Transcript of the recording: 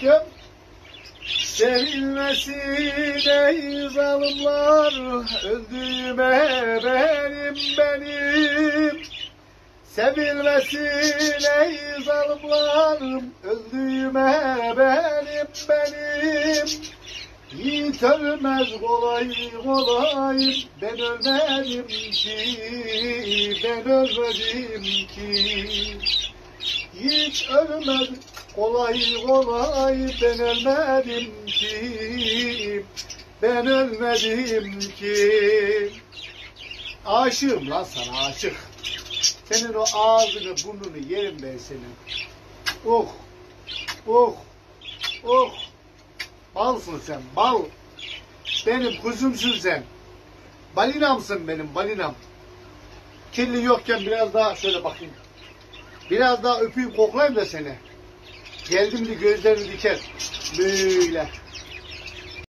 aşkım Sevilmesin ey zalimler. Öldüğüme benim benim. Sevilmesin ey zalimler. Öldüğüme benim benim. Yiğit ölmez kolay kolay. Ben ölmedim ki Ben ölmedim ki Hiç ölmez kolay kolay Ben ölmedim ki Ben ölmedim ki Aşığım lan sana aşık Senin o ağzını burnunu yerim ben senin Oh Oh Oh Balsın sen, bal. Benim kuzumsun sen. Balinamsın benim, balinam. Kirli yokken biraz daha şöyle bakayım. Biraz daha öpeyim, koklayayım da seni. Geldim de gözlerini diker. Böyle.